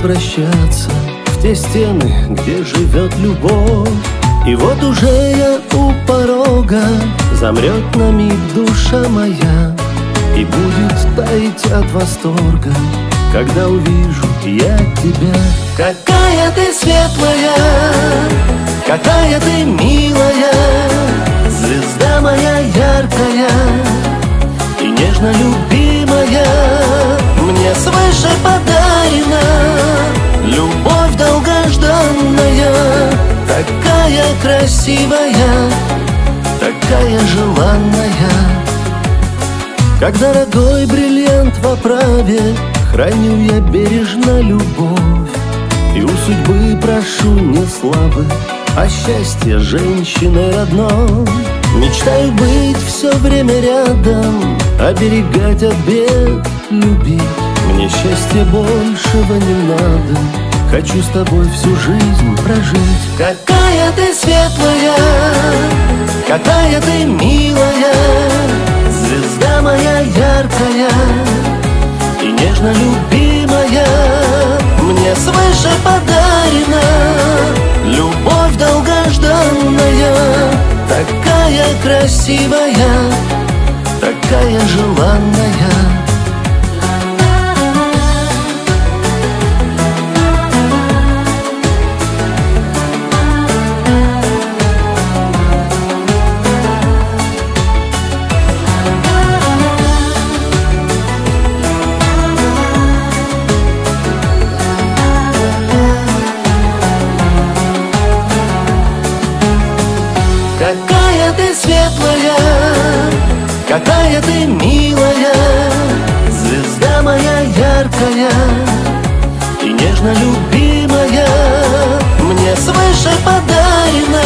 возвращаться В те стены, где живет любовь. И вот уже я у порога. Замрет на миг душа моя. И будет таять от восторга Когда увижу я тебя. Какая ты светлая Какая ты милая. Звезда моя яркая И нежно любимая. Мне свыше подарена Любовь долгожданная Такая красивая Такая желанная. Как дорогой бриллиант в оправе Храню я бережно любовь. И у судьбы прошу не славы А счастье женщины родной. Мечтаю быть все время рядом Оберегать от бед, любить. Мне счастья большего не надо. Хочу с тобой всю жизнь прожить. Какая ты светлая, какая ты милая Звезда моя яркая и нежно любимая. Мне свыше подарена любовь долгожданная Такая красивая, такая желанная. Какая ты милая, звезда моя яркая И нежно любимая, мне свыше подарена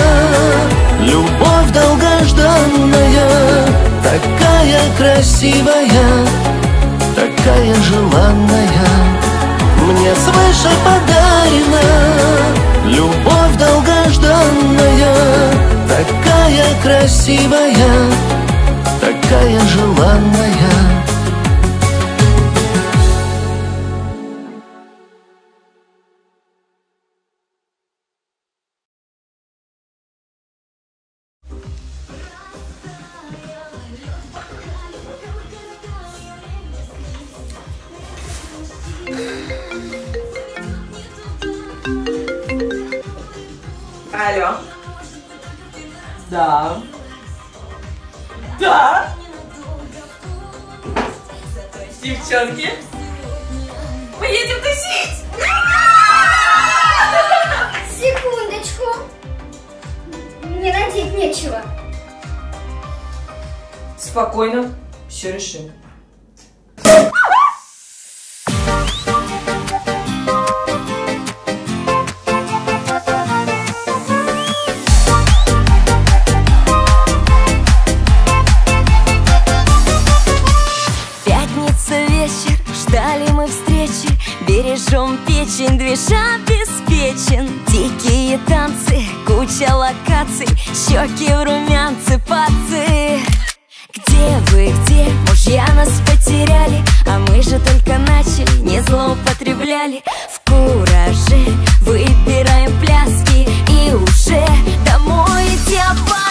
Любовь долгожданная, такая красивая, такая желанная. Мне свыше подарена любовь долгожданная, такая красивая такая желанная бережем печень, движа обеспечен. Дикие танцы, куча локаций Щеки в румянцы, пацы. Где вы, где? Мужья нас потеряли А мы же только начали, не злоупотребляли. В кураже выбираем пляски И уже домой идти опасно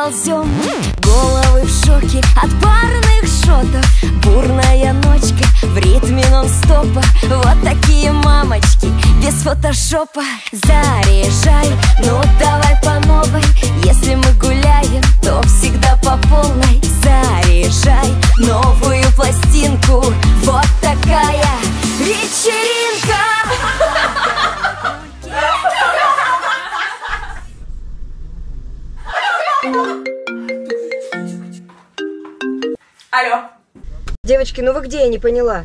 ползем. Головы в шоке от парных шотов. Бурная ночка в ритме нон-стопа. Вот такие мамочки, без фотошопа. Заряжай, ну давай по новой. Если мы гуляем, то всегда по полной. Заряжай новую пластинку Ну вы где, я не поняла.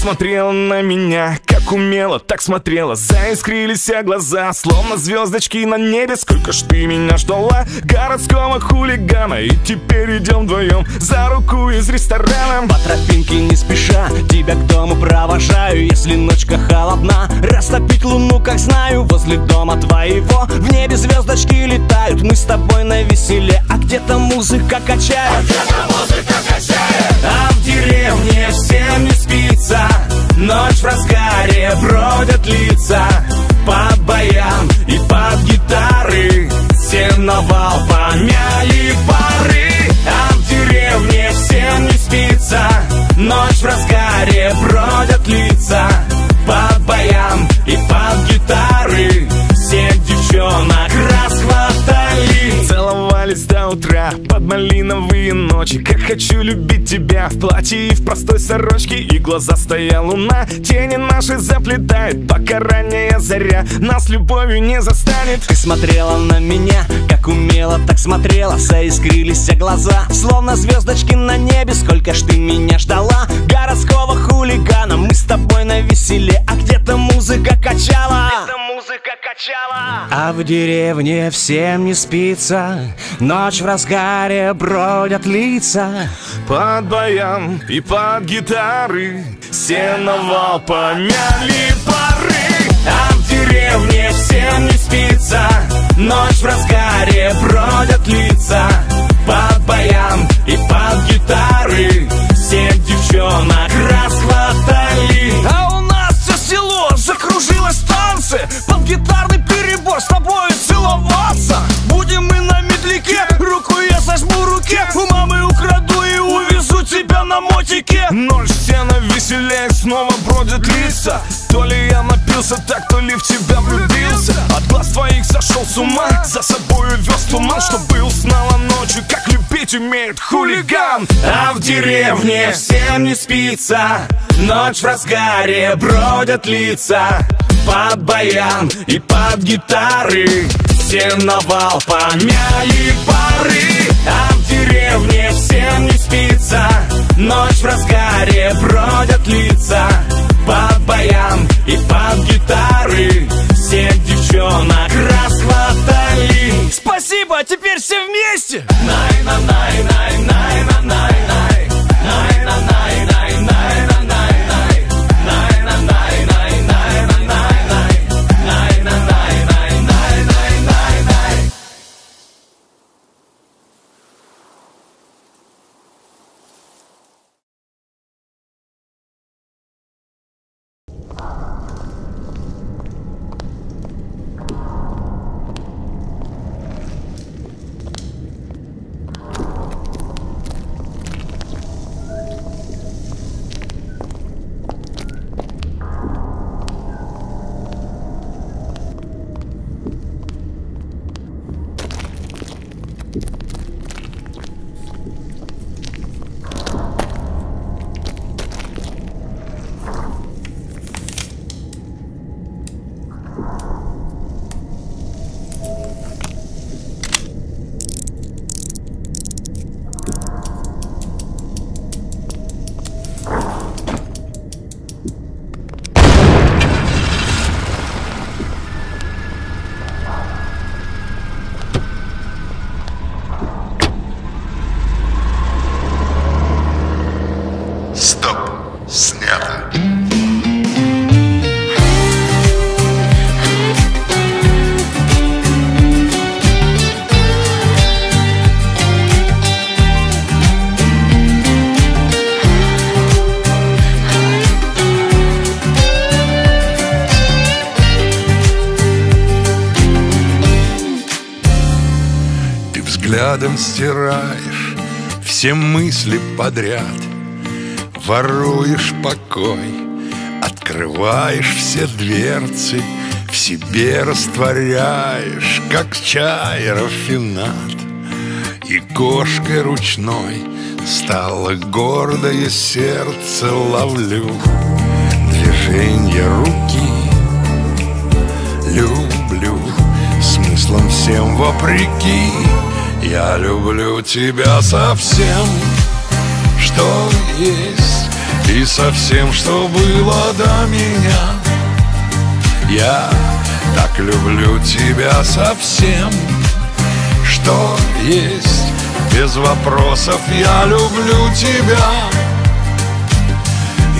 Смотрела на меня, как умела, так смотрела. Заискрились глаза, словно звездочки на небе. Сколько ж ты меня ждала, городского хулигана. И теперь идем вдвоем за руку из ресторана. По тропинке не спеша, тебя к дому провожаю. Если ночка холодна, растопить луну, как знаю. Возле дома твоего в небе звездочки летают. Мы с тобой на веселе, а где-то музыка качает. А где-то музыка качает. А в деревне всем не спится Ночь в разгаре бродят лица Под баян и под гитары Сеновал помяли пары А в деревне всем не спится. Ночь в разгаре бродят лица Под баян и под гитары утра под малиновые ночи Как хочу любить тебя в платье и в простой сорочке И глаза стоя луна, тени наши заплетает Пока ранняя заря нас любовью не застанет Ты смотрела на меня, как умела, так смотрела Соискрились глаза, словно звездочки на небе Сколько ж ты меня ждала, городского хулигана Мы с тобой на веселе, а где-то музыка качала. Музыка качала. А в деревне всем не спится Ночь в разгаре бродят лица. Под баян и под гитары Сеновал помяли пары. А в деревне всем не спится Ночь в разгаре бродят лица. Под баян и под гитары Всех девчонок расхватали. А у нас все село закружилось в танце Под гитарный перебор с тобой целоваться на мотике Ночь все на веселее, снова бродят лица. То ли я напился так, то ли в тебя влюбился. От глаз твоих сошел с ума, за собою вез туман Чтобы узнала ночью, как любить умеет хулиган. А в деревне всем не спится. Ночь в разгаре бродят лица. Под баян и под гитары. Сеновал помяли пары. А деревне всем не спится Ночь в разгаре бродят лица Под баян и под гитары Всех девчонок расхватали Спасибо, теперь все вместе! Стоп. Взглядом стираешь все мысли подряд. Воруешь покой, открываешь все дверцы В себе растворяешь, как чай рафинат И кошкой ручной стало гордое сердце Ловлю. Движение руки Люблю смыслом всем вопреки Я люблю тебя совсем что есть И со всем, что было до меня. Я так люблю тебя совсем Что есть. Без вопросов Я люблю тебя.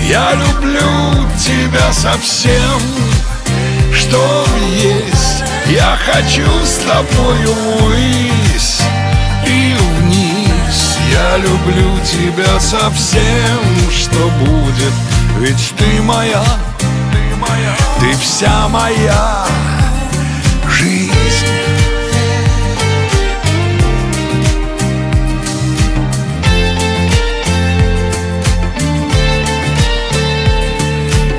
Я люблю тебя совсем Что есть. Я хочу с И вниз Я люблю тебя совсем Что будет? Ведь ты моя Ты моя Ты вся моя Жизнь.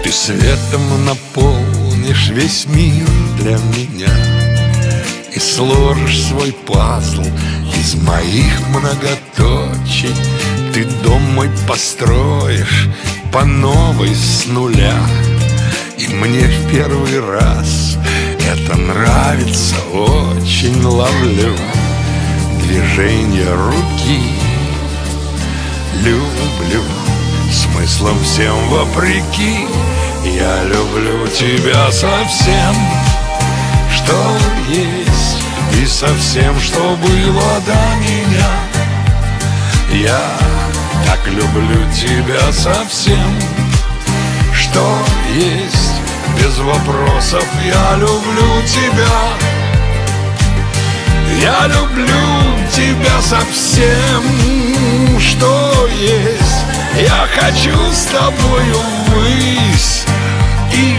Ты светом наполнишь весь мир для меня И сложишь свой пазл из моих многоточий Ты дом мой построишь по новой с нуля. И мне в первый раз это нравится очень Ловлю движение руки. Люблю смыслом всем вопреки. Я люблю тебя совсем, что есть И совсем, что было до меня. Я так люблю тебя совсем, что есть Без вопросов. Я люблю тебя. Я люблю тебя совсем, что есть. Я хочу с тобою ввысь и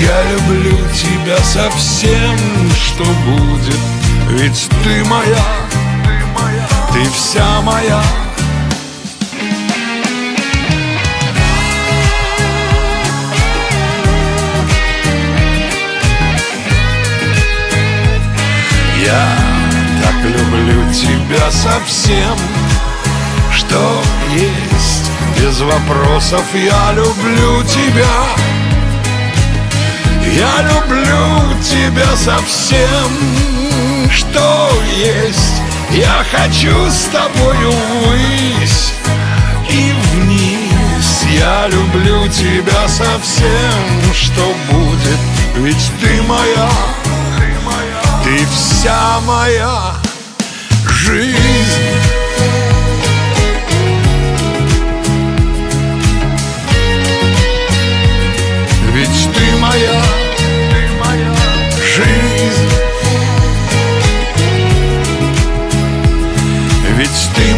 Я люблю тебя совсем, что будет? Ведь ты моя, ты вся моя. Я так люблю тебя совсем, что есть. Без вопросов я люблю тебя Я люблю тебя совсем, что есть? Я хочу с тобою ввысь и вниз. Я люблю тебя совсем, что будет? Ведь ты моя, ты вся моя жизнь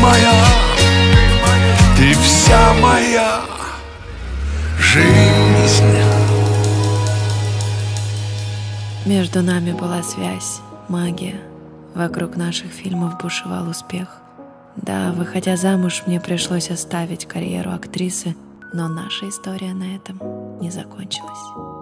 моя, ты вся моя жизнь Между нами была связь, магия. Вокруг наших фильмов бушевал успех. Да, выходя замуж, мне пришлось оставить карьеру актрисы, но наша история на этом не закончилась.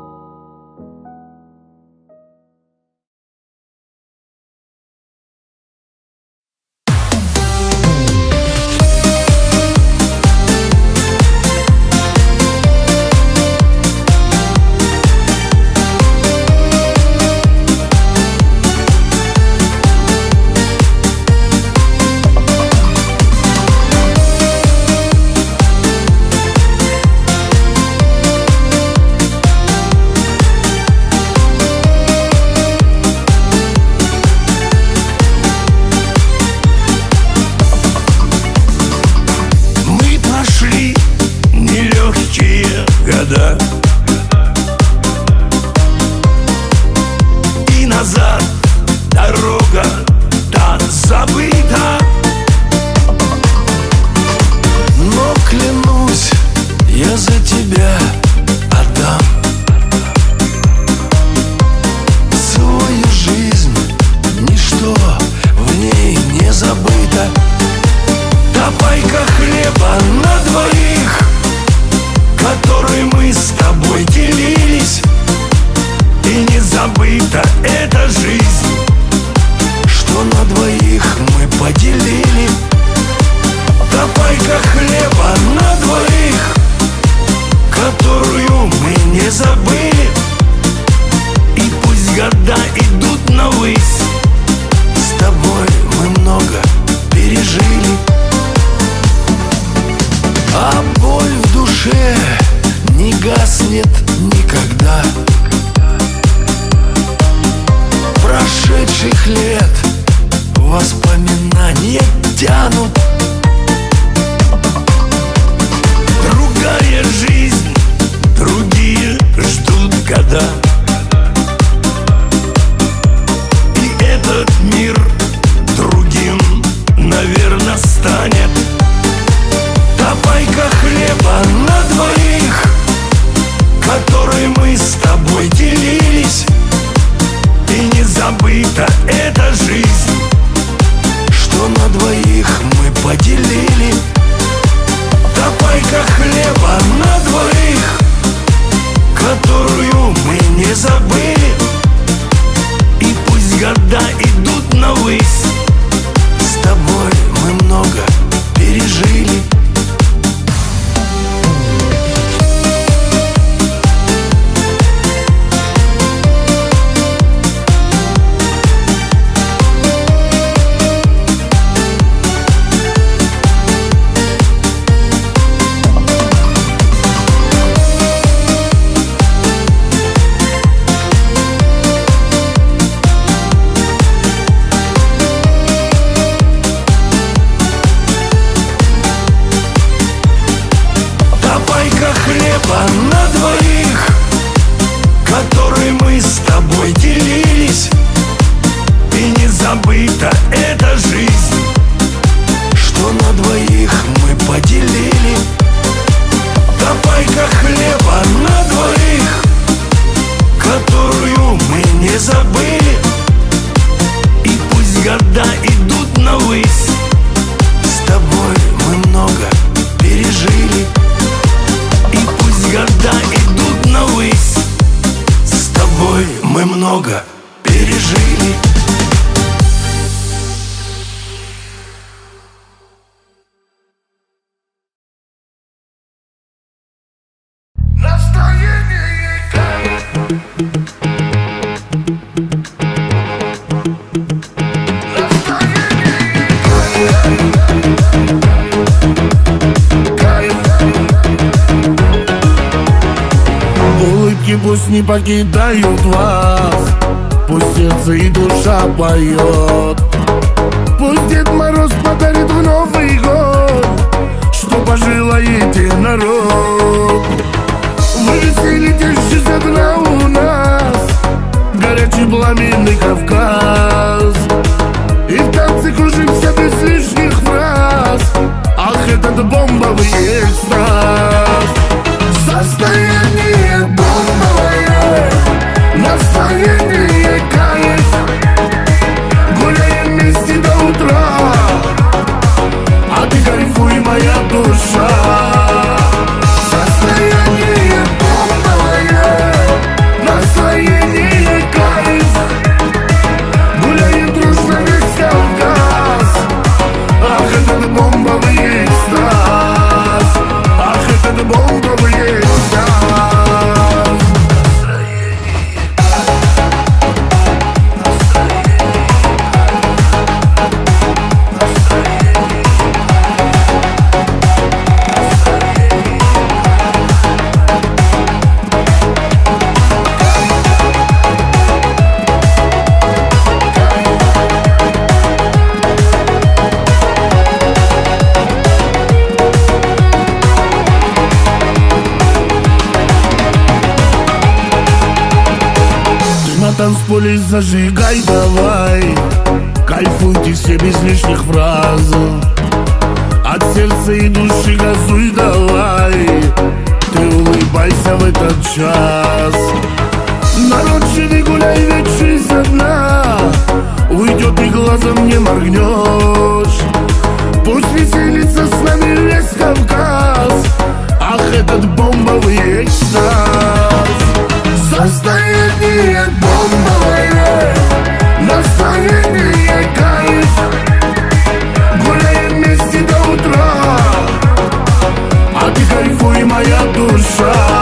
Не покидают вас. Пусть сердце и душа поет. Пусть Дед Мороз подарит в Новый год Что пожелаете, народ. Вы веселитесь жизнь одна у нас Горячий пламенный Кавказ. И в танце кружимся без лишних фраз. Ах, этот бомбовый экстаз. Состояние All alone. На танцполе зажигай давай. Кайфуйте все без лишних фраз. От сердца и души газуй давай. Ты улыбайся в этот час. Народ живи, гуляй, ведь жизнь одна Уйдет и глазом не моргнешь. Пусть веселится с нами весь Кавказ. Ах, этот бомбовый экстаз моя душа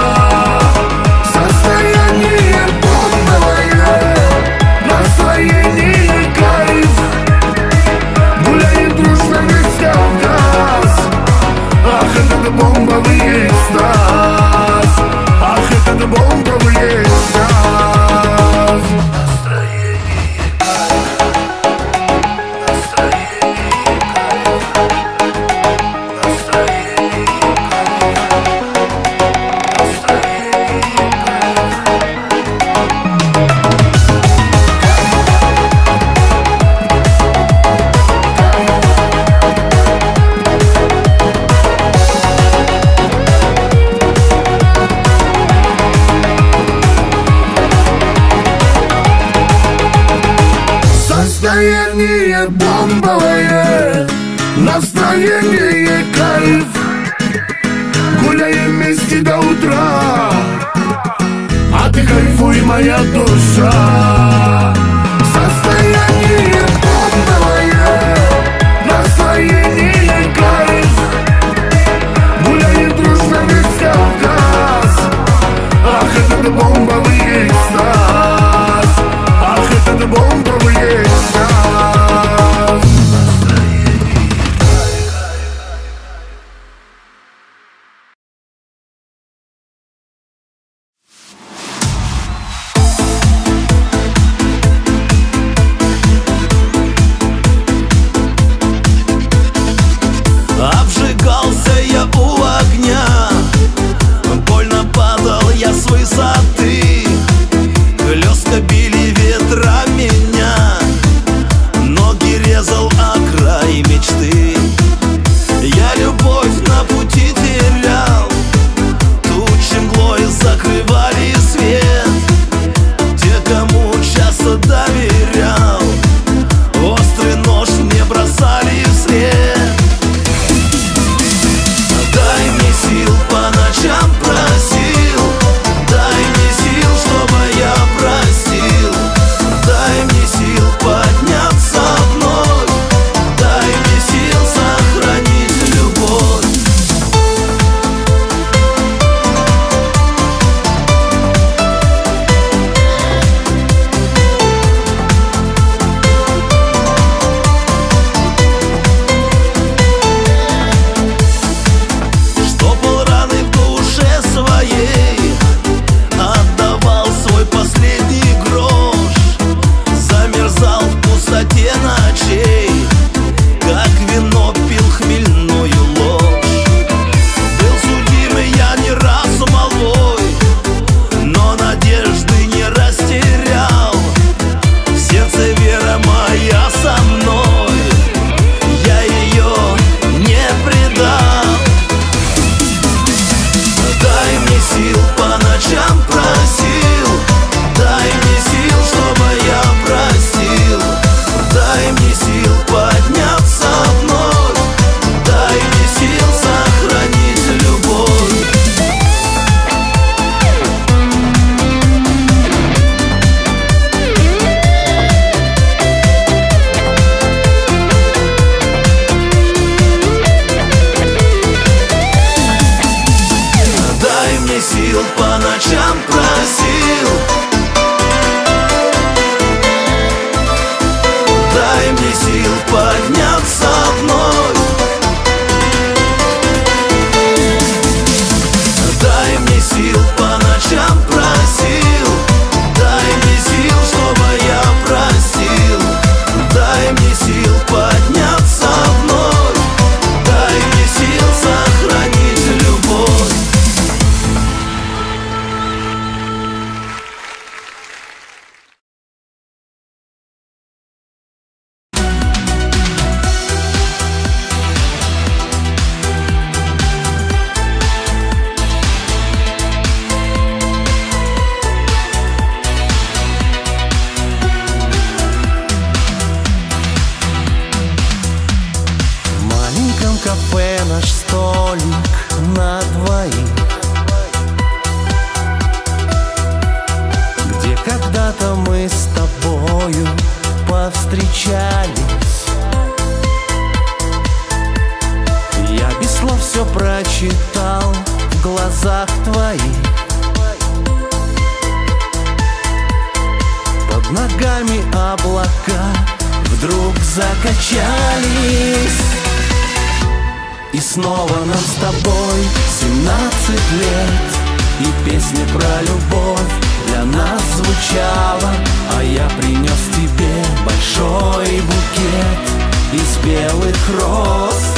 кросс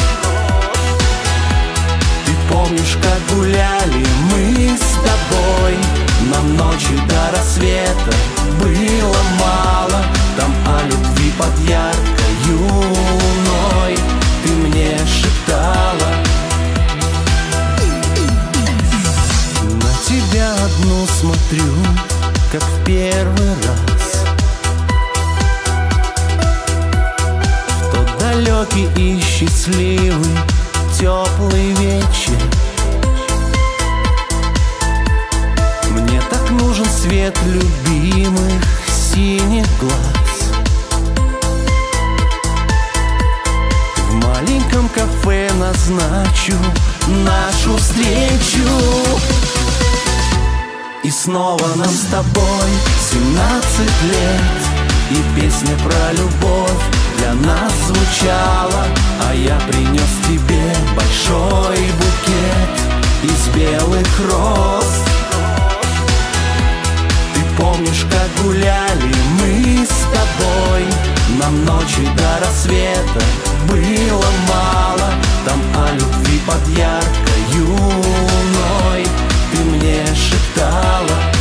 Ты помнишь, как гуляли мы с тобой? Нам ночи до рассвета было мало. Там о любви под яркою луной Ты мне шептала. На тебя одну смотрю, как в первый раз далекий и счастливый теплый вечер. Мне так нужен свет любимых синих глаз. В маленьком кафе назначу нашу встречу. И снова нам с тобой 17 лет. И песня про любовь для нас звучала А я принес тебе большой букет Из белых роз. Ты помнишь, как гуляли мы с тобой? Нам ночи до рассвета было мало. Там о любви под яркой юной Ты мне шептала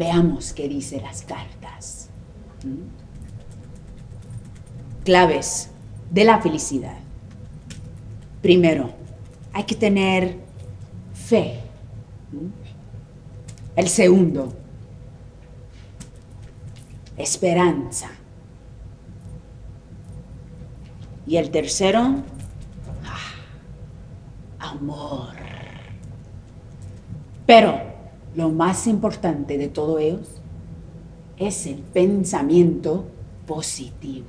Veamos qué dice las cartas. Claves de la felicidad. Primero, hay que tener fe. El segundo, esperanza. Y el tercero, ah, amor. Pero lo más importante de todo ellos es el pensamiento positivo.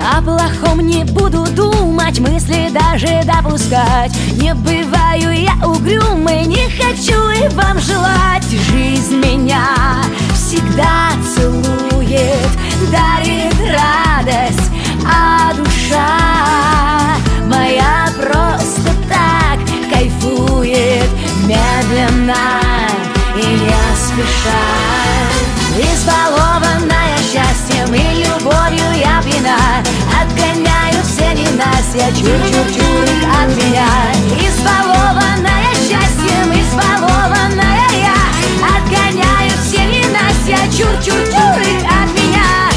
О плохом не буду думать, мысли даже Допускать Не бываю я угрюмой, не хочу и вам желать. Жизнь меня всегда целует, дарит радость, а душа моя просто так кайфует Медленно и не спеша. Избалованная счастьем и любовью я пьяна ненастья, чур-чур-чурик от меня Избалованная счастьем, избалованная я. Отгоняю все ненастья, чур-чур-чурик от меня.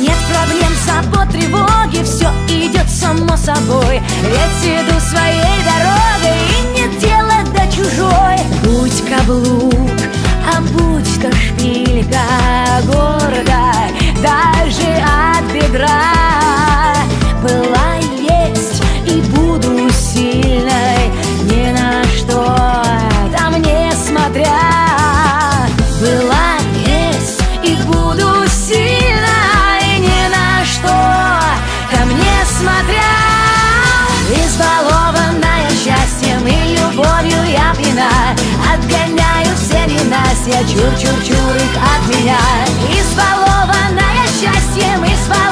Нет проблем, забот, тревоги, все идет само собой. Ведь иду своей дорогой и нет дела до чужой. Будь каблук, а будь то шпилька гордо Даже от бедра. Была есть и буду сильной Ни на что там не смотря. Была есть и буду сильной Ни на что там не смотря. Избалованная счастьем и любовью я пьяна. Отгоняю все ненастья, чур-чур-чурик от меня. Избалованная счастьем, избалованная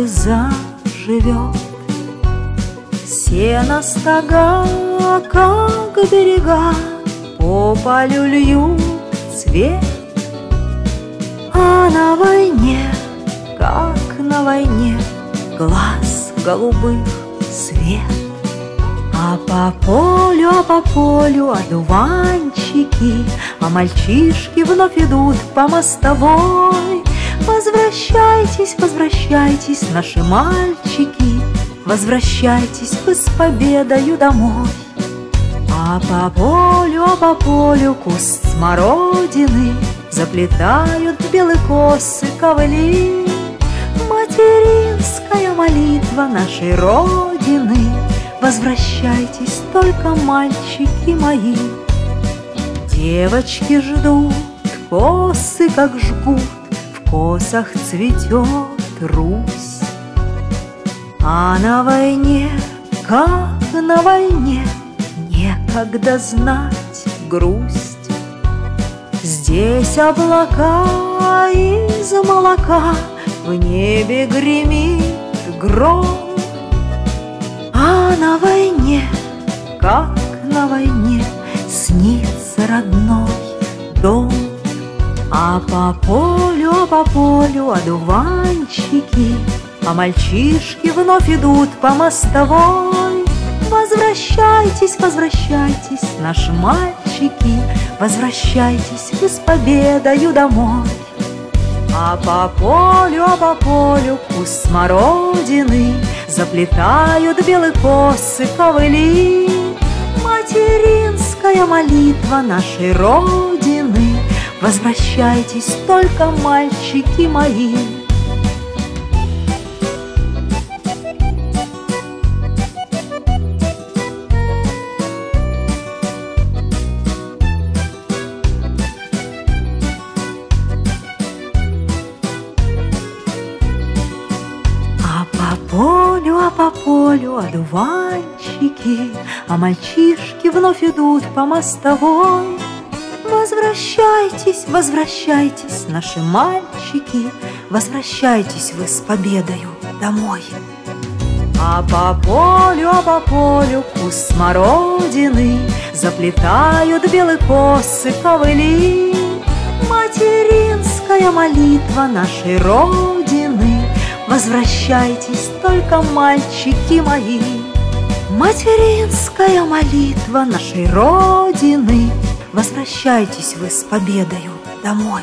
свадьбы заживет. Сено стога, как берега, По полю льют цвет. А на войне, как на войне, Глаз голубых свет. А по полю, а по полю одуванчики, А мальчишки вновь идут по мостовой. Возвращайтесь, возвращайтесь, наши мальчики, Возвращайтесь вы с победою домой. А по полю, а по полю куст смородины Заплетают белые косы ковыли. Материнская молитва нашей Родины Возвращайтесь только, мальчики мои. Девочки ждут, косы как жгут, косах цветет Русь. А на войне, как на войне, Некогда знать грусть. Здесь облака из молока, В небе гремит гром, а на войне, как на войне, Снится родной. А по полю, а по полю одуванчики, А мальчишки вновь идут по мостовой. Возвращайтесь, возвращайтесь, наши мальчики, Возвращайтесь вы с победою домой. А по полю, а по полю куст смородины Заплетают белые косы ковыли. Материнская молитва нашей Родины Возвращайтесь только, мальчики мои. А по полю, а по полю одуванчики, А мальчишки вновь идут по мостовой. Возвращайтесь, возвращайтесь, наши мальчики, Возвращайтесь вы с победою домой. А по полю, а по полю куст смородины Заплетают белые косы ковыли. Материнская молитва нашей Родины Возвращайтесь только, мальчики мои. Материнская молитва нашей Родины Возвращайтесь вы с победою домой.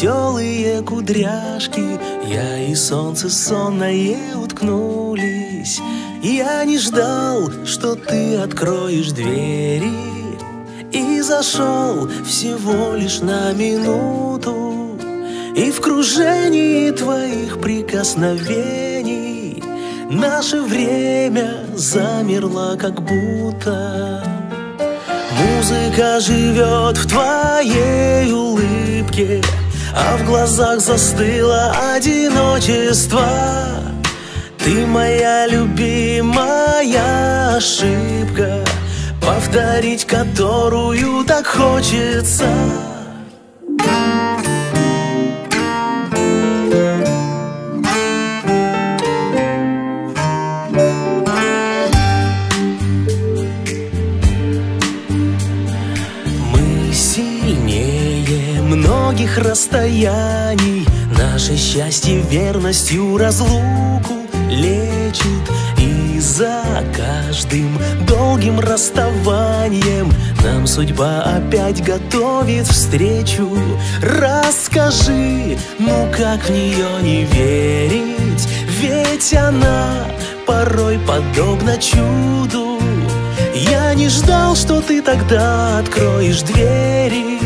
Веселые кудряшки. Я и солнце сонное уткнулись. Я не ждал, что ты откроешь двери. И зашел всего лишь на минуту. И в кружении твоих прикосновений Наше время замерло как будто. Музыка живет в твоей улыбке А в глазах застыло одиночество. Ты моя любимая ошибка. Повторить которую так хочется расстояний. Наше счастье верностью разлуку лечит. И за каждым долгим расставанием Нам судьба опять готовит встречу. Расскажи, ну как в нее не верить? Ведь она порой подобна чуду. Я не ждал, что ты тогда откроешь двери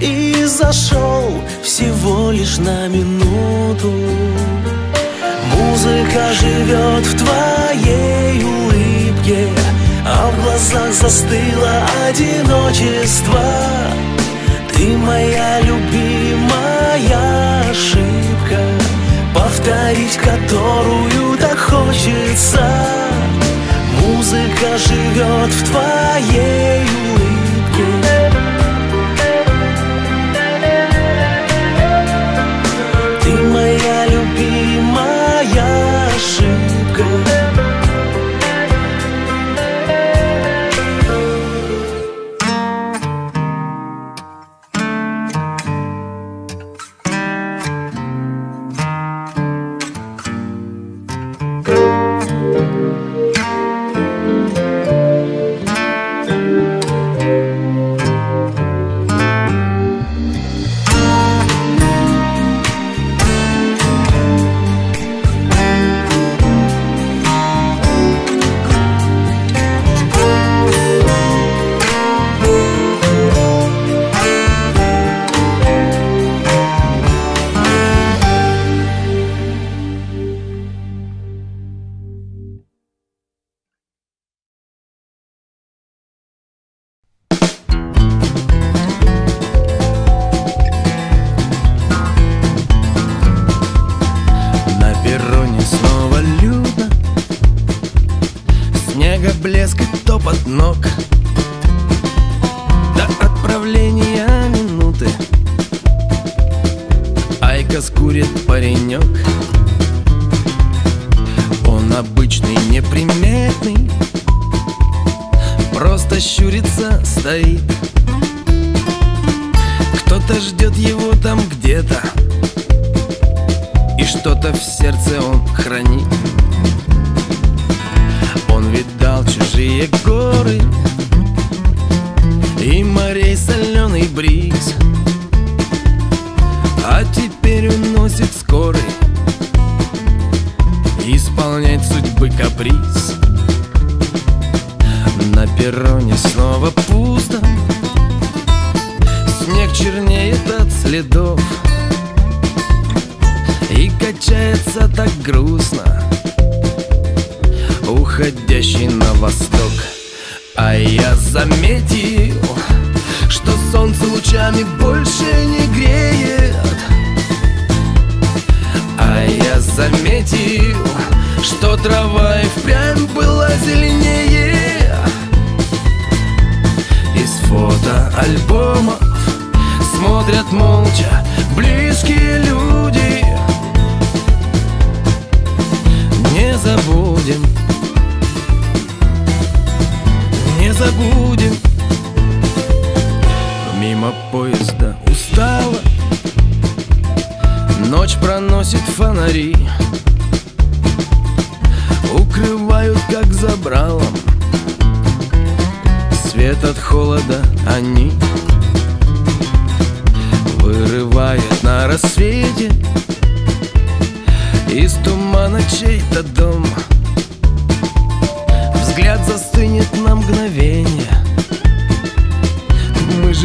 И зашел всего лишь на минуту. Музыка живет в твоей улыбке А в глазах застыло одиночество. Ты моя любимая ошибка Повторить которую так хочется. Музыка живет в твоей улыбке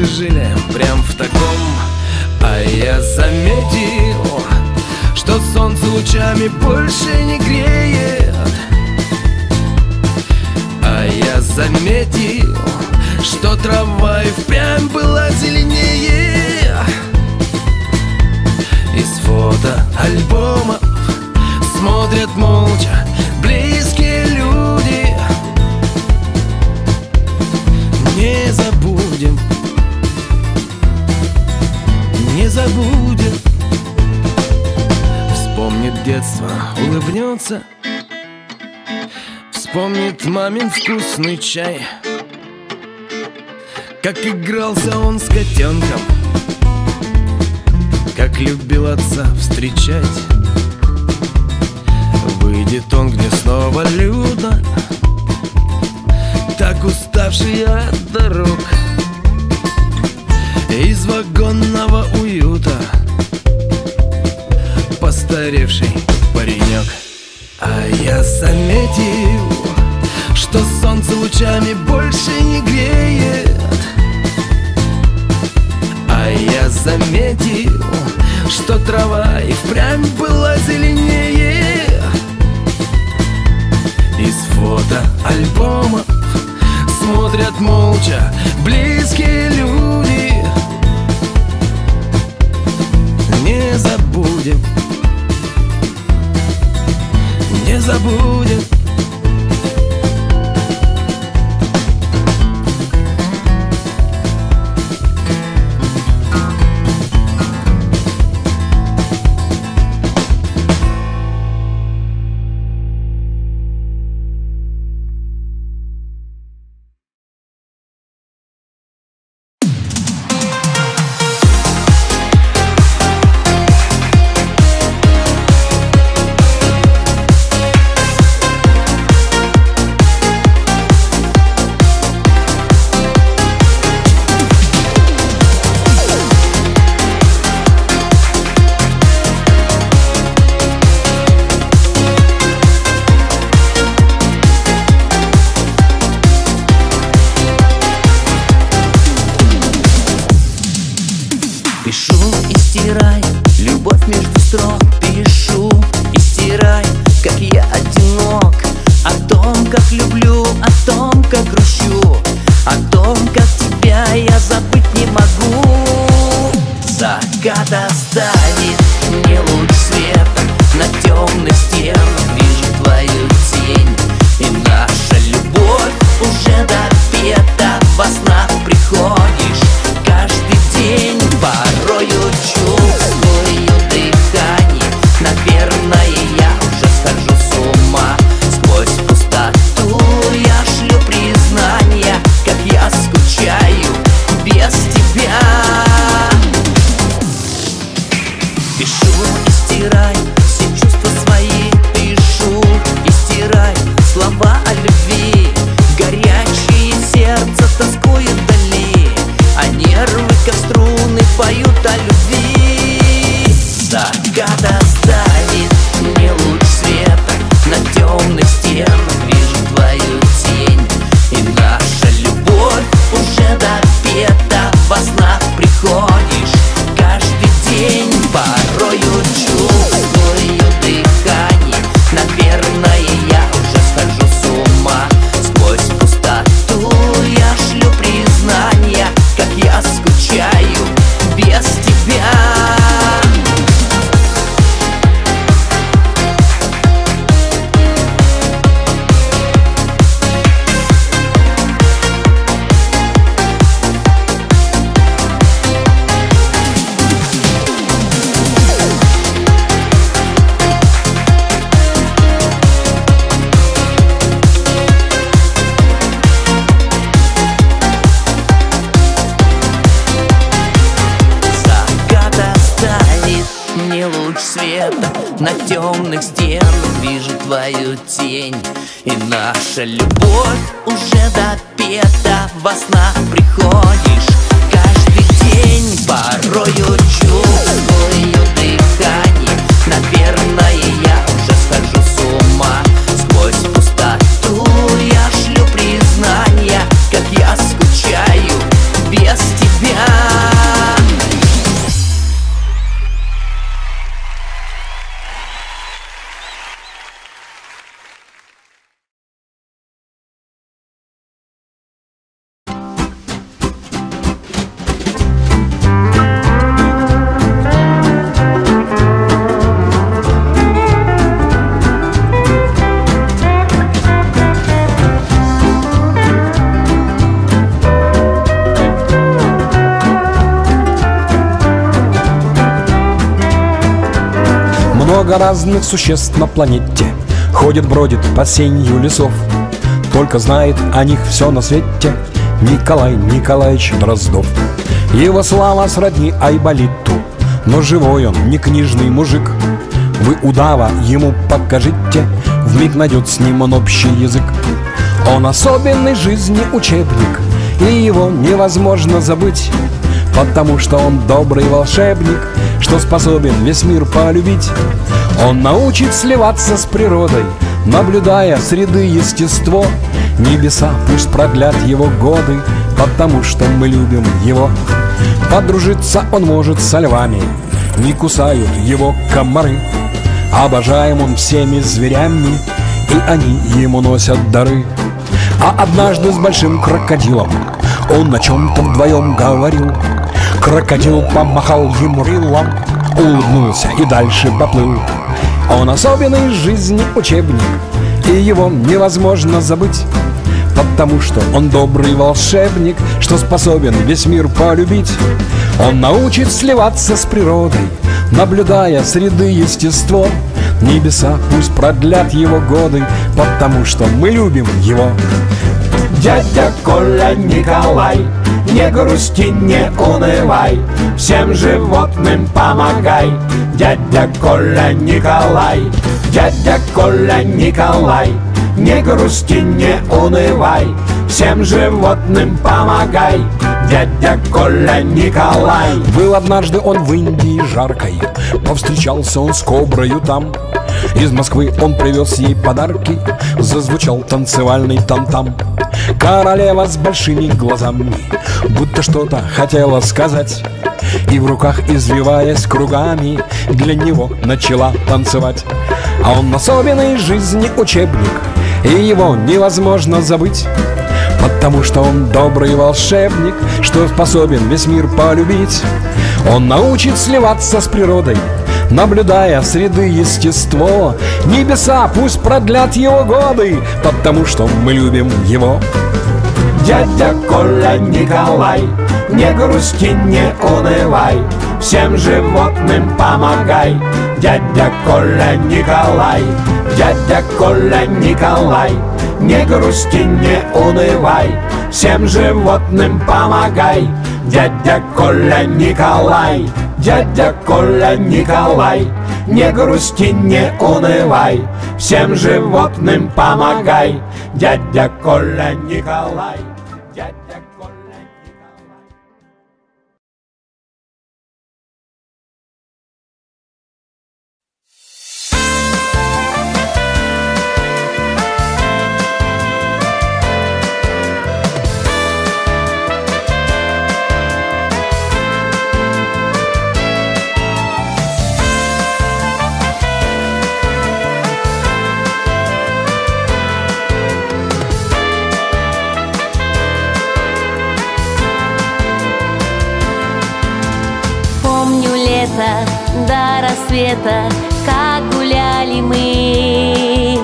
Же жили прям в таком. А я заметил Что солнце лучами больше не греет. А я заметил Что трава и впрямь была зеленее. Из фото альбома Смотрят молча Не забудем Вспомнит детство, улыбнется. Вспомнит мамин вкусный чай. Как игрался он с котенком. Как любил отца встречать. Выйдет он, где снова людно Так уставший от дорог Из вагонного уюта Постаревший паренек. А я заметил Что солнце лучами больше не греет. А я заметил Что трава и впрямь была зеленее. Из фото альбомов Смотрят молча близкие люди Не забудем. Не забудем Много разных существ на планете. Ходит, бродит по сенью лесов. Только знает о них все на свете Николай Николаевич Дроздов. Его слава сродни Айболиту Но живой он, не книжный мужик. Вы удава ему покажите Вмиг найдет с ним он общий язык. Он особенный жизни учебник И его невозможно забыть Потому что он добрый волшебник Что способен весь мир полюбить. Он научит сливаться с природой Наблюдая среды естество. Небеса пусть продлят его годы Потому что мы любим его. Подружиться он может со львами Не кусают его комары. Обожаем он всеми зверями И они ему носят дары. А однажды с большим крокодилом Он о чем-то вдвоем говорил Крокодил помахал ему рилом Улыбнулся и дальше поплыл. Он особенный из жизни учебник И его невозможно забыть Потому что он добрый волшебник Что способен весь мир полюбить. Он научит сливаться с природой Наблюдая среды естество. Небеса пусть продлят его годы Потому что мы любим его. Дядя Коля Николай, не грусти, не унывай, Всем животным помогай. Дядя Коля Николай, дядя Коля Николай, Не грусти, не унывай, Всем животным помогай. Дядя Коля Николай. Был однажды он в Индии жаркой Повстречался он с коброю там Из Москвы он привез ей подарки. Зазвучал танцевальный там-там. Королева с большими глазами. Будто что-то хотела сказать. И в руках, извиваясь кругами Для него начала танцевать. А он особенный жизни учебник. И его невозможно забыть. Потому что он добрый волшебник, что способен весь мир полюбить. Он научит сливаться с природой, наблюдая среды естество. Небеса пусть продлят его годы, потому что мы любим его. Дядя Коля Николай, не грусти, не унывай, Всем животным помогай. Дядя Коля Николай, дядя Коля Николай, Не грусти, не унывай, Всем животным помогай. Дядя Коля Николай, дядя Коля Николай, Не грусти, не унывай, Всем животным помогай. Дядя Коля Николай, дядя Лето до рассвета, как гуляли мы.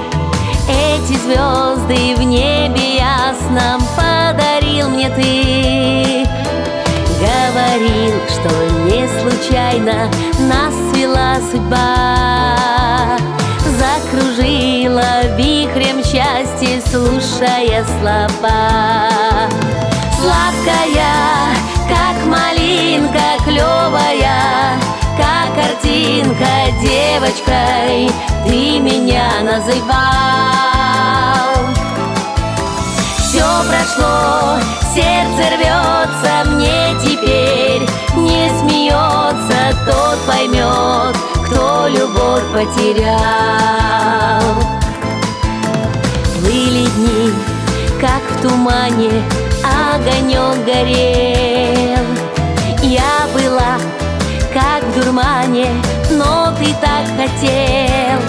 Эти звезды в небе ясном подарил мне ты. Говорил, что не случайно нас свела судьба. Закружила вихрем счастья, слушая слова. Сладкая, как малинка клевая, малинка девочкой Ты меня называл. Все прошло, сердце рвется Мне теперь не смеется Тот поймет, кто любовь потерял. Плыли дни, как в тумане огонек горел дурмане, но ты так хотел.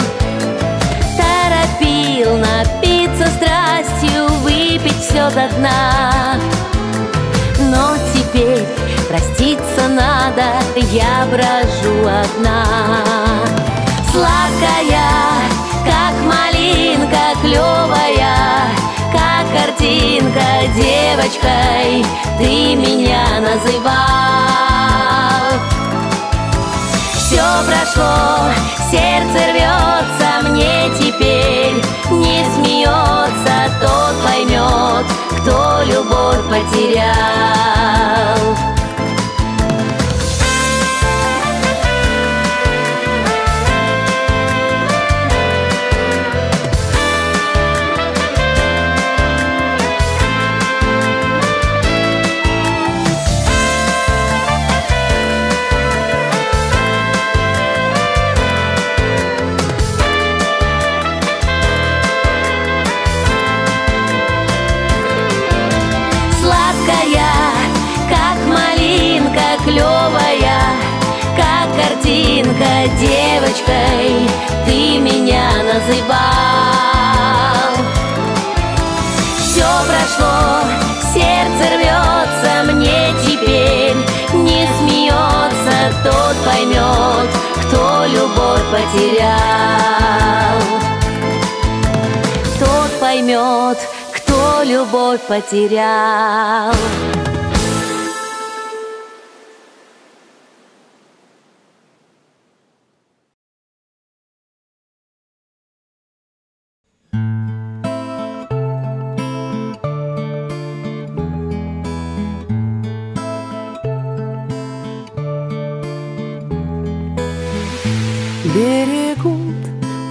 Торопил напиться страстью, выпить все до дна. Но теперь проститься надо, я брожу одна. Сладкая, как малинка клевая Как картинка девочкой Ты меня называл все прошло, сердце рвется мне теперь. Не смеется, тот поймет, кто любовь потерял называл. Все прошло, сердце рвется Мне теперь не смеется Тот поймет, кто любовь потерял. Тот поймет, кто любовь потерял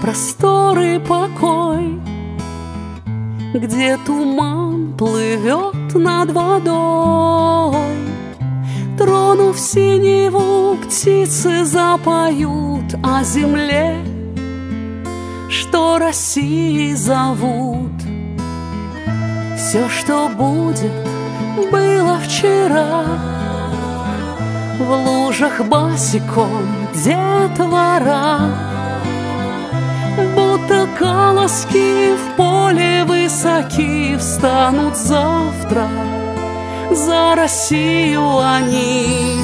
просторы покой, Где туман плывет над водой. Тронув синеву, птицы запоют о земле, Что Россией зовут. Все, что будет, было вчера, в лужах босиком детвора Будто колоски в поле высоки Встанут завтра. За Россию они.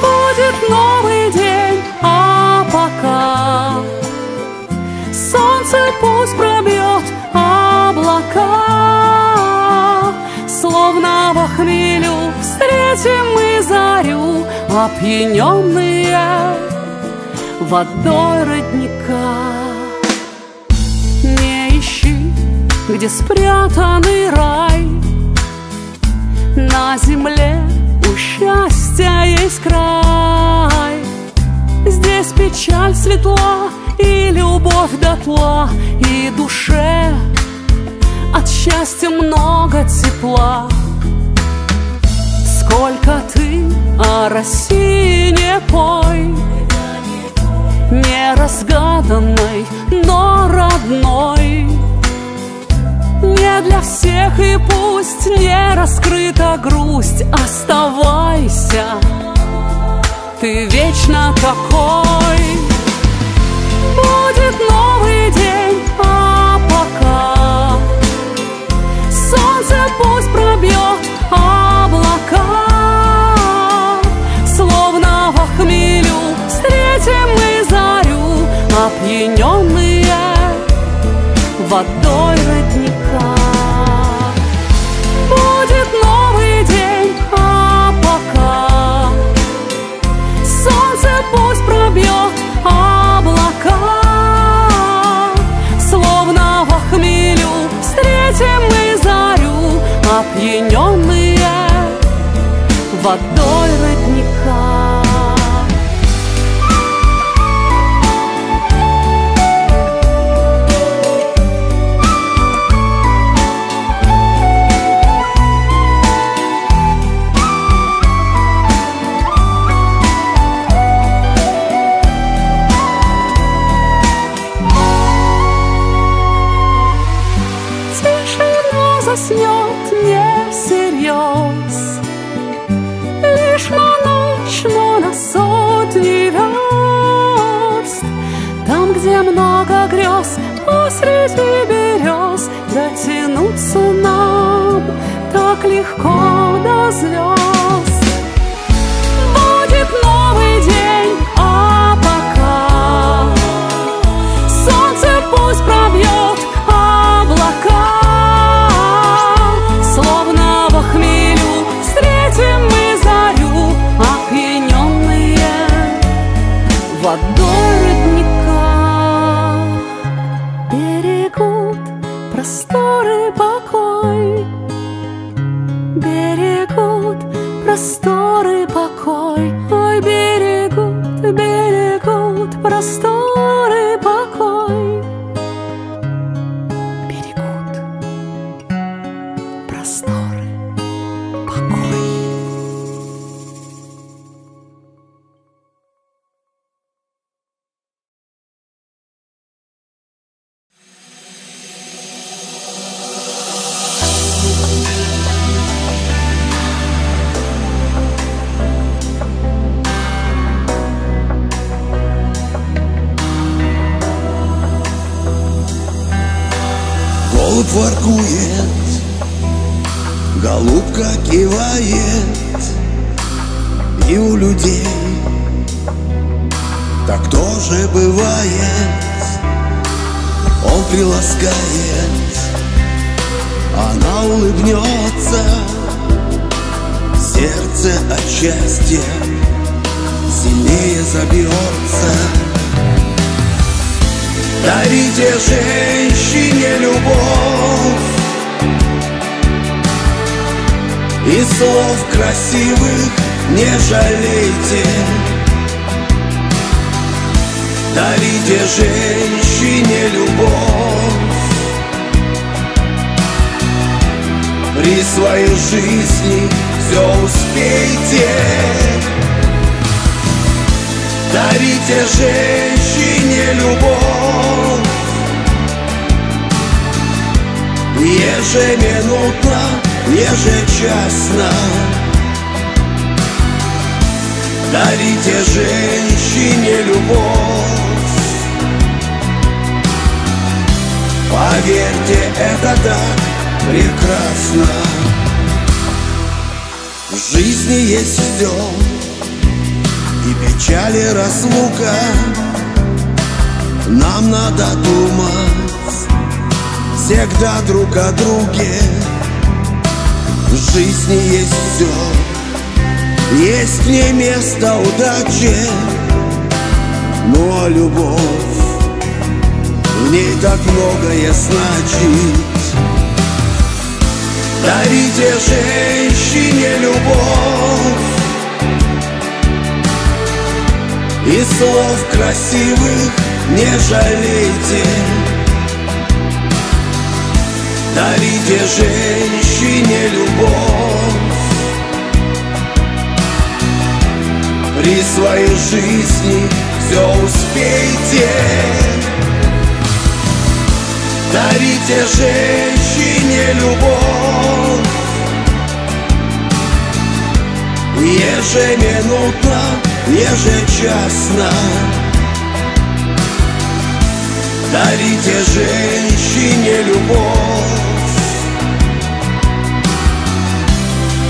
Будет новый день, а пока Солнце пусть пробьет облака. Словно во хмелю встретим мы зарю Опьяненные водой родника Не ищи, где спрятанный рай. На земле у счастья есть край. Здесь печаль светла и любовь дотла И душе от счастья много тепла. Сколько ты о России не пой Неразгаданной, но родной. Не для всех и пусть не раскрыта грусть. Оставайся, ты вечно такой. Будет новый день, Опьяненные водой родника. Будет новый день, а пока Солнце пусть пробьет облака. Словно во хмелю встретим мы зарю Опьяненные водой родника до звезд Будет новый день, а Солнце пусть пробьет облака. Словно во хмелю встретим мы зарю Опьяненные водой значит Дарите женщине любовь. И слов красивых не жалейте. Дарите женщине любовь. При своей жизни все успейте Дарите женщине любовь. Ежеминутно, ежечасно. Дарите женщине любовь.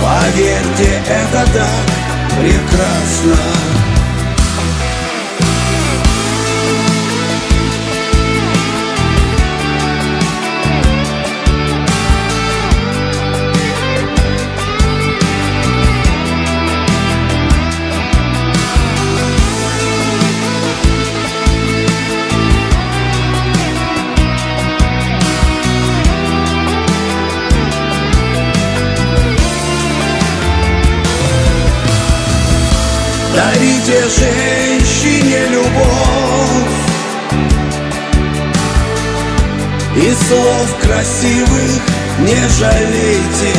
Поверьте, это так прекрасно Дарите женщине любовь. И слов красивых не жалейте.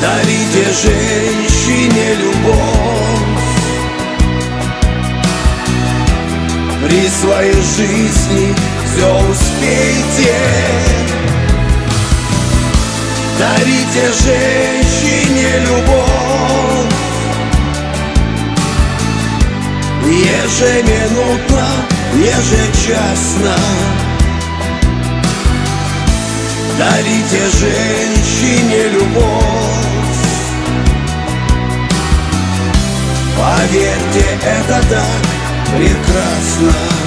Дарите женщине любовь. При своей жизни все успейте Дарите женщине любовь ежеминутно, ежечасно. Дарите женщине любовь. Поверьте, это так прекрасно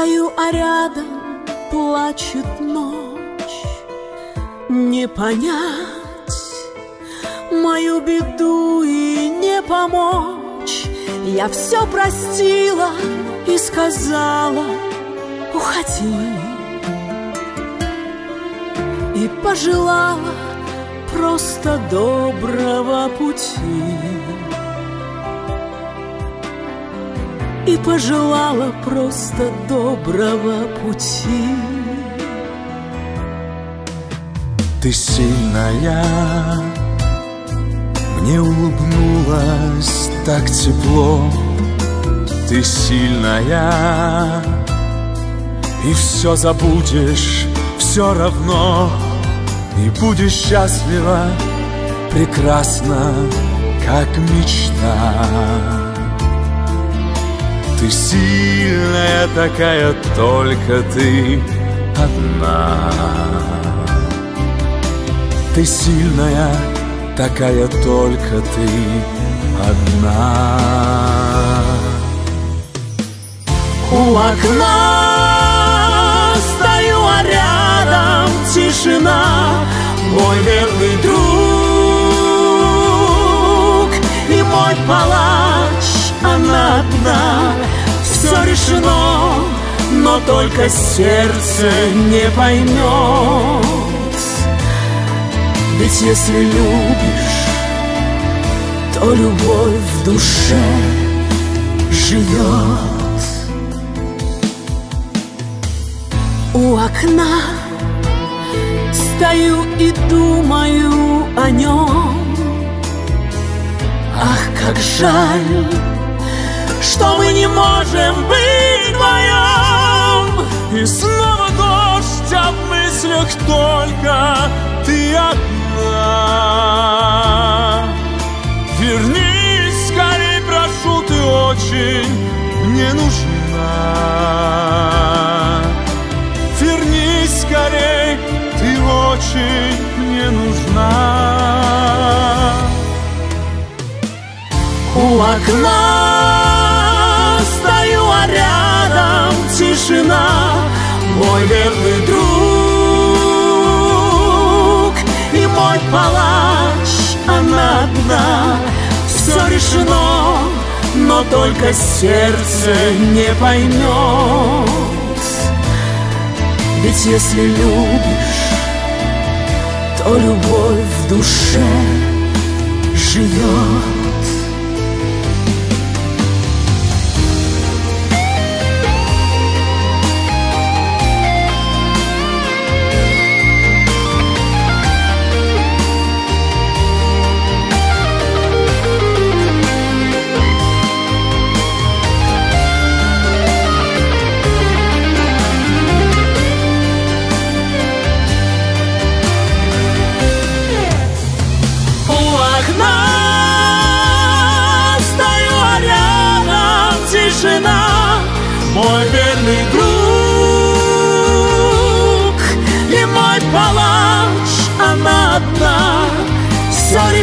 Стою, а рядом плачет ночь. Не понять мою беду и не помочь. Я все простила и сказала Уходи И пожелала просто доброго пути И пожелала просто доброго пути Ты сильная, мне улыбнулась так тепло. Ты сильная, и все забудешь все равно. И будешь счастлива, прекрасна, как мечта. Ты сильная такая, только ты одна. Ты сильная такая, только ты одна. У окна стою, а рядом тишина Мой верный друг и мой палач Она одна, все решено Но только сердце не поймет Ведь если любишь, то любовь в душе живет У окна стою и думаю о нем Ах, как жаль, что мы не можем быть вдвоем И снова дождь, а в мыслях только ты одна. Вернись, скорей, прошу, ты очень мне нужна. Вернись скорей, ты очень мне нужна. У окна верный друг. И мой палач Она одна, все решено Но только сердце не поймет Ведь если любишь, то любовь в душе живет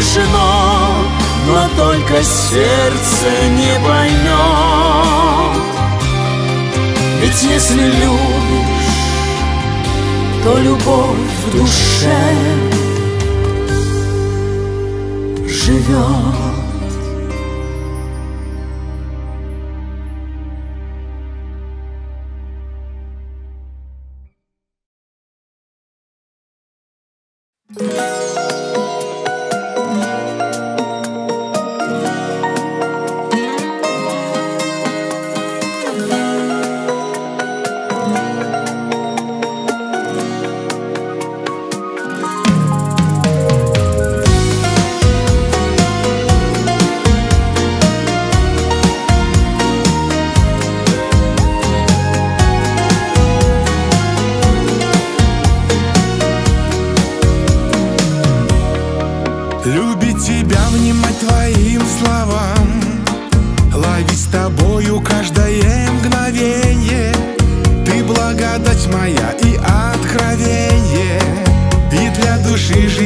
решено Но только сердце не поймет Ведь если любишь, то любовь в душе живет.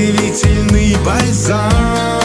Живительный бальзам